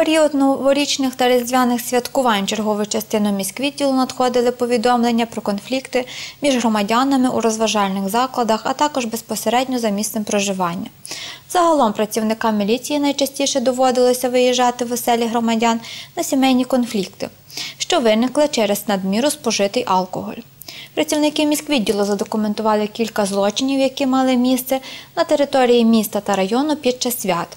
період новорічних та різдвяних святкувань чергову частину міськвідділу надходили повідомлення про конфлікти між громадянами у розважальних закладах, а також безпосередньо за місцем проживання. Загалом працівникам міліції найчастіше доводилося виїжджати в оселі громадян на сімейні конфлікти, що виникли через надміру спожитий алкоголь. Працівники міськвідділу задокументували кілька злочинів, які мали місце на території міста та району під час свят.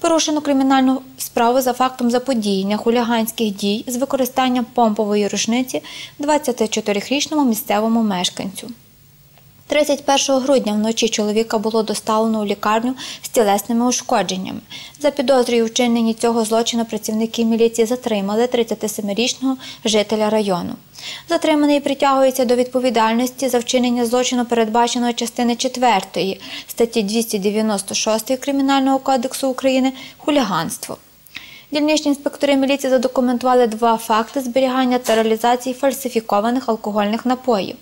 Порушено кримінальну справу за фактом заподіяння хуліганських дій з використанням помпової рушниці 24-річному місцевому мешканцю. 31 грудня вночі чоловіка було доставлено у лікарню з тілесними ушкодженнями. За підозрою у вчиненні цього злочину працівники міліції затримали 37-річного жителя району. Затриманий притягується до відповідальності за вчинення злочину, передбаченого частини 4 статті 296 Кримінального кодексу України хуліганство. Дільничні інспектори міліції задокументували два факти зберігання та реалізації фальсифікованих алкогольних напоїв.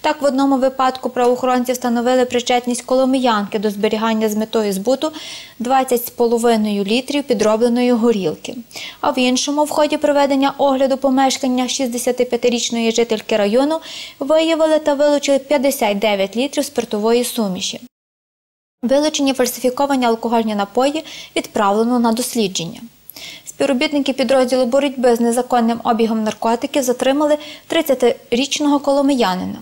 Так, в одному випадку правоохоронці встановили причетність коломиянки до зберігання з метою збуту 20,5 літрів підробленої горілки. А в іншому, в ході проведення огляду помешкання 65-річної жительки району, виявили та вилучили 59 літрів спиртової суміші. Вилучені фальсифіковані алкогольні напої відправлено на дослідження. Співробітники підрозділу боротьби з незаконним обігом наркотиків затримали 30-річного коломиянина,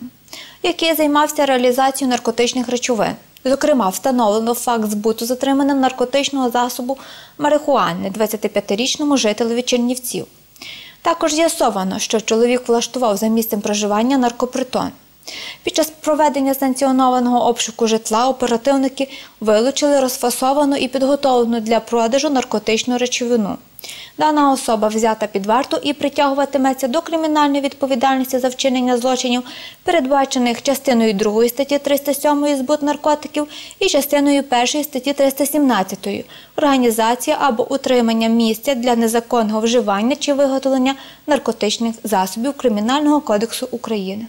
який займався реалізацією наркотичних речовин. Зокрема, встановлено факт збуту затриманим наркотичного засобу марихуани 25-річному жителеві Чернівців. Також з'ясовано, що чоловік влаштував за місцем проживання наркопритон. Під час проведення санкціонованого обшуку житла оперативники вилучили розфасовану і підготовлену для продажу наркотичну речовину. Дана особа взята під варту і притягуватиметься до кримінальної відповідальності за вчинення злочинів, передбачених частиною 2 статті 307 збут наркотиків і частиною 1 статті 317 організація або утримання місця для незаконного вживання чи виготовлення наркотичних засобів Кримінального кодексу України.